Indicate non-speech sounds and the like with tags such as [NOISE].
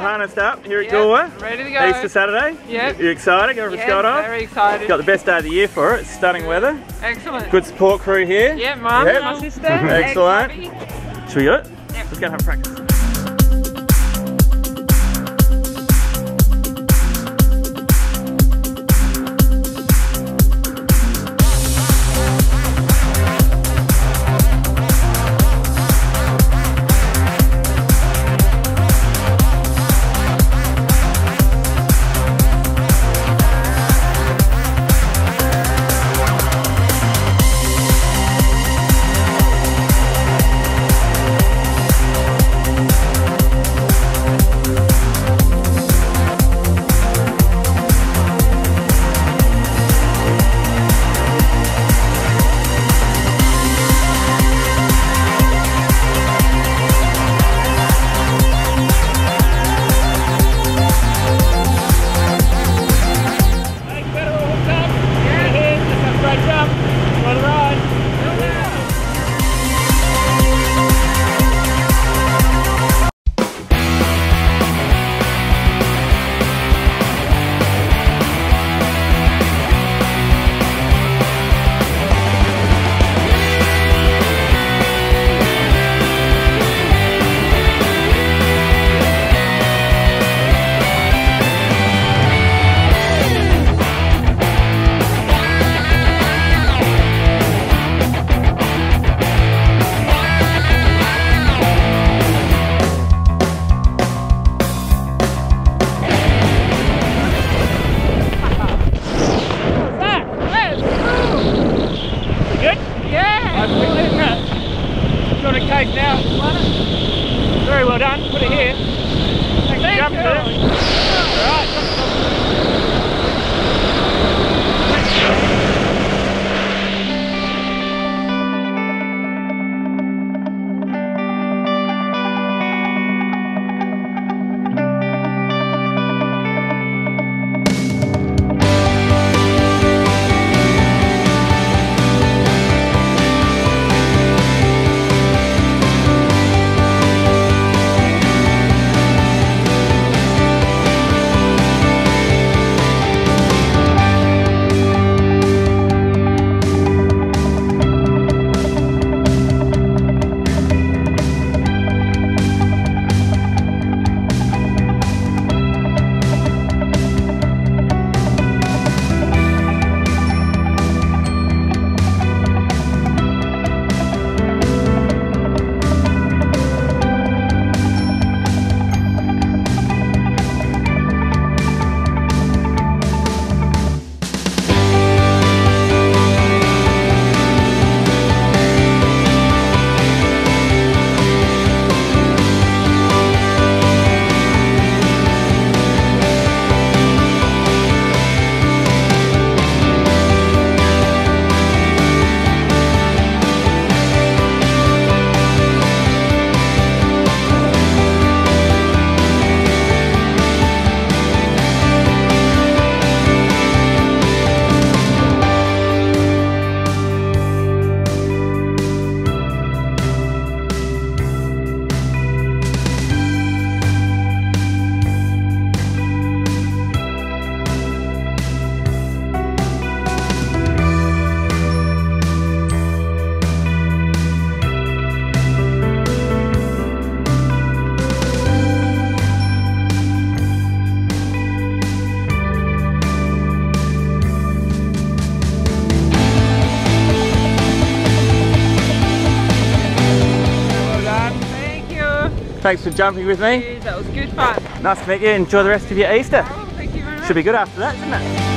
harnessed up here at Yep, ready to go. Easter Saturday. Yeah. You excited? Going for skydive? very excited. Got the best day of the year for it. Stunning weather. Excellent. Good support crew here. Yeah, mum, Yep. my sister. [LAUGHS] Excellent. Should we do it? Yep. Let's go and have a practice. Do you want a cake now? Very well done. Put it here. Thanks for jumping Thanks for jumping with me. That was good fun. Nice to meet you. Enjoy the rest of your Easter. Oh, thank you very much. Should be good after that, shouldn't it?